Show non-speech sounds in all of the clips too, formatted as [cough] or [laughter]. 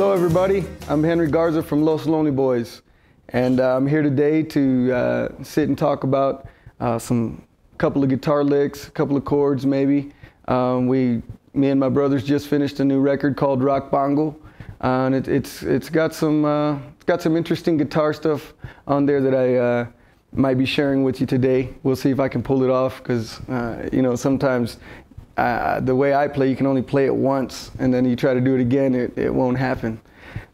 Hello, everybody. I'm Henry Garza from Los Lonely Boys, and uh, I'm here today to uh, sit and talk about uh, some couple of guitar licks, a couple of chords, maybe. Um, we, me and my brothers, just finished a new record called Rockpango, uh, and it, it's it's got some uh, it's got some interesting guitar stuff on there that I uh, might be sharing with you today. We'll see if I can pull it off, because you know sometimes uh, the way I play, you can only play it once, and then you try to do it again, it, it won't happen.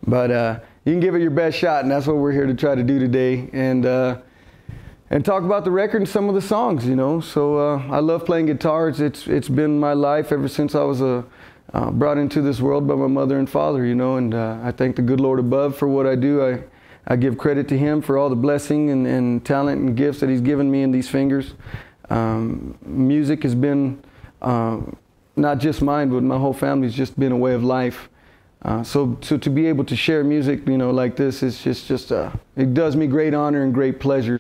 But uh, you can give it your best shot, and that's what we're here to try to do today, and uh, and talk about the record and some of the songs, you know. So uh, I love playing guitars. It's it's been my life ever since I was a uh, brought into this world by my mother and father, you know. And uh, I thank the good Lord above for what I do. I I give credit to Him for all the blessing and, and talent and gifts that He's given me in these fingers. Um, music has been um, not just mine, but my whole family's just been a way of life. Uh, so, so to be able to share music, you know, like this is just, just uh, it does me great honor and great pleasure.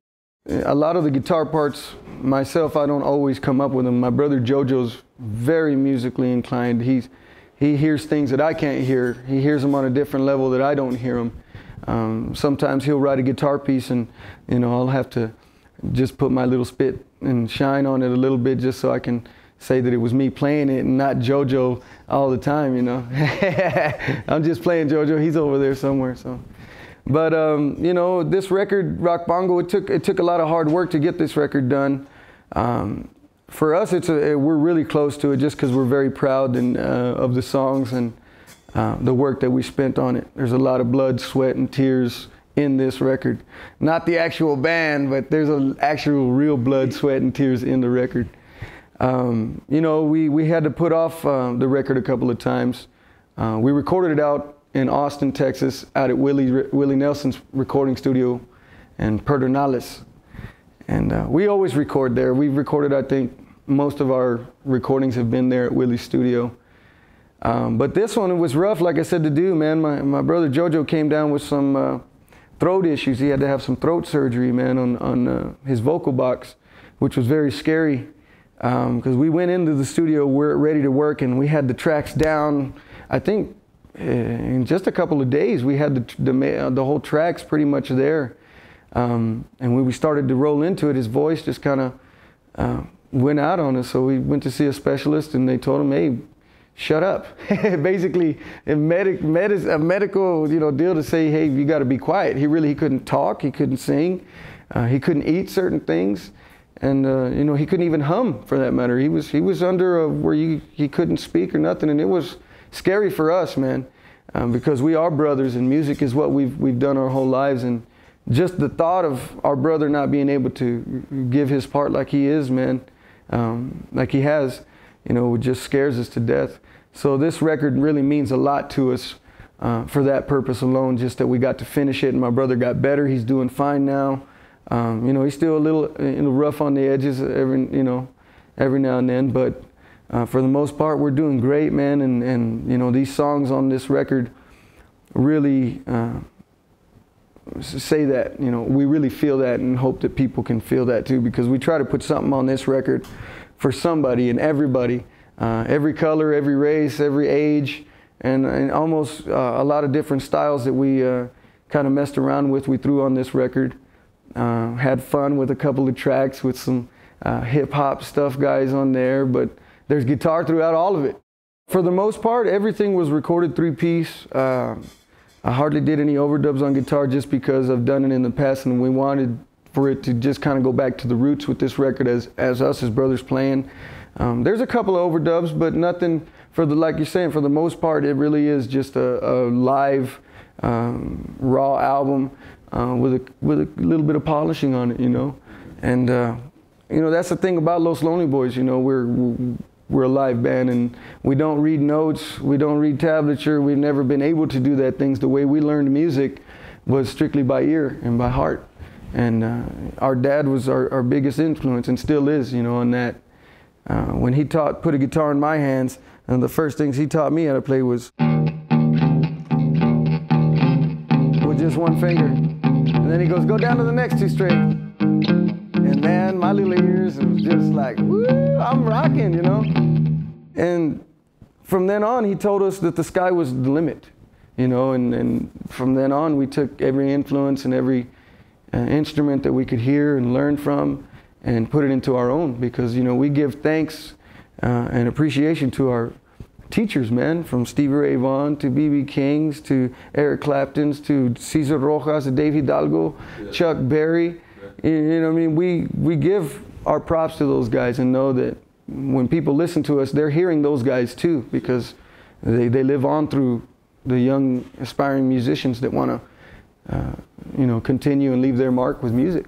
A lot of the guitar parts, myself, I don't always come up with them. My brother Jojo's very musically inclined. He's, he hears things that I can't hear. He hears them on a different level that I don't hear them. Um, sometimes he'll write a guitar piece and, you know, I'll have to just put my little spit and shine on it a little bit just so I can say that it was me playing it and not JoJo all the time, you know. [laughs] I'm just playing JoJo. He's over there somewhere. So, but um, you know, this record, Rockpango, it took it took a lot of hard work to get this record done. Um, for us, it's a, we're really close to it just because we're very proud and, uh, of the songs and uh, the work that we spent on it. There's a lot of blood, sweat, and tears in this record. Not the actual band, but there's an actual real blood, sweat, and tears in the record. Um, you know, we, we had to put off uh, the record a couple of times. Uh, we recorded it out in Austin, Texas, out at Willie, Willie Nelson's recording studio in Pedernales. And uh, we always record there. We've recorded, I think, most of our recordings have been there at Willie's studio. Um, but this one, it was rough, like I said, to do, man. My, my brother Jojo came down with some uh, throat issues. He had to have some throat surgery, man, on, on uh, his vocal box, which was very scary because um, we went into the studio, we're ready to work, and we had the tracks down. I think uh, in just a couple of days, we had the the, the whole tracks pretty much there. Um, and when we started to roll into it, his voice just kind of uh, went out on us. So we went to see a specialist, and they told him, "Hey, shut up." [laughs] Basically, a, medic, a medical you know deal to say, "Hey, you got to be quiet." He really he couldn't talk, he couldn't sing, uh, he couldn't eat certain things and uh, you know he couldn't even hum for that matter. He was he was under a, where you, he couldn't speak or nothing, and it was scary for us, man, um, because we are brothers, and music is what we've we've done our whole lives, and just the thought of our brother not being able to give his part like he is, man, um, like he has, you know, just scares us to death. So this record really means a lot to us. Uh, for that purpose alone, just that we got to finish it, and my brother got better. He's doing fine now. Um, you know, he's still a little you know, rough on the edges every, you know, every now and then, but uh, for the most part, we're doing great, man. And, and, you know, these songs on this record really uh, say that, you know, we really feel that and hope that people can feel that too, because we try to put something on this record for somebody and everybody, uh, every color, every race, every age, and, and almost uh, a lot of different styles that we uh, kind of messed around with, we threw on this record. Uh, had fun with a couple of tracks with some uh, hip hop stuff guys on there, but there's guitar throughout all of it. For the most part, everything was recorded three piece. Uh, I hardly did any overdubs on guitar just because I've done it in the past and we wanted for it to just kind of go back to the roots with this record as, as us as brothers playing. Um, there's a couple of overdubs, but nothing for the, like you're saying, for the most part, it really is just a, a live, um, raw album uh, with a with a little bit of polishing on it, you know. And uh, you know that's the thing about Los Lonely Boys. You know we're we're a live band and we don't read notes, we don't read tablature. We've never been able to do that. Things the way we learned music was strictly by ear and by heart. And uh, our dad was our, our biggest influence and still is, you know, on that. Uh, when he taught, put a guitar in my hands, and the first things he taught me how to play was with just one finger. And then he goes, go down to the next two strings. And man, my little ears was just like, woo, I'm rocking, you know? And from then on, he told us that the sky was the limit. you know, and, and from then on, we took every influence and every uh, instrument that we could hear and learn from and put it into our own because, you know, we give thanks uh, and appreciation to our teachers, man, from Stevie Ray Vaughan to B.B. King's to Eric Clapton's to Cesar Rosas, to Dave Hidalgo, yeah. Chuck Berry. Yeah. You know, I mean, we, we give our props to those guys and know that when people listen to us, they're hearing those guys too because they, they live on through the young aspiring musicians that want to, uh, you know, continue and leave their mark with music.